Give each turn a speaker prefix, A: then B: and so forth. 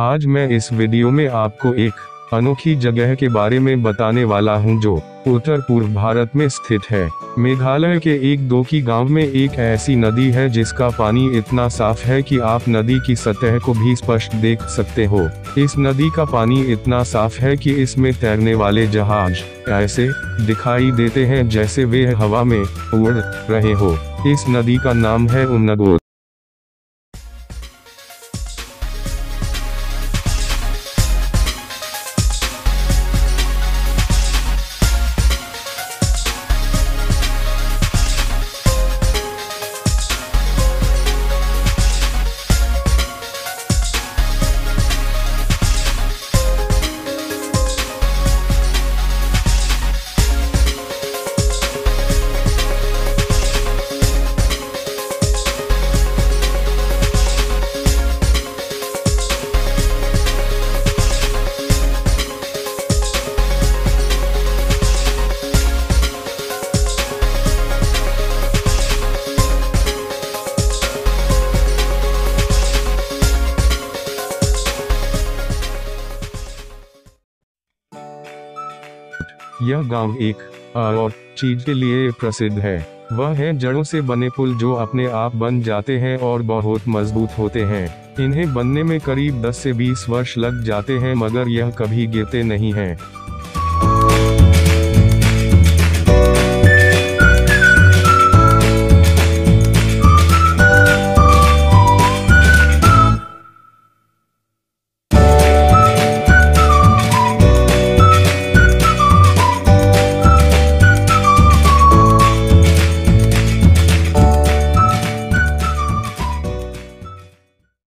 A: आज मैं इस वीडियो में आपको एक अनोखी जगह के बारे में बताने वाला हूँ जो उत्तर पूर्व भारत में स्थित है। मेघालय के एक दो की गाँव में एक ऐसी नदी है जिसका पानी इतना साफ़ है कि आप नदी की सतह को भी स्पष्ट देख सकते हो। इस नदी का पानी इतना साफ़ है कि इसमें तैरने वाले जहाज़ ऐसे दिखाई देते हैं जैसे वे हवा में उड़ रहे हो। इस नदी का नाम है उन्नगोद यह गाँव एक और चीज़ के लिए प्रसिद्ध है। वह है जड़ों से बने पुल जो अपने आप बन जाते हैं और बहुत मज़बूत होते हैं। इन्हें बनने में करीब 10 से 20 वर्ष लग जाते हैं, मगर यह कभी गिरते नहीं हैं।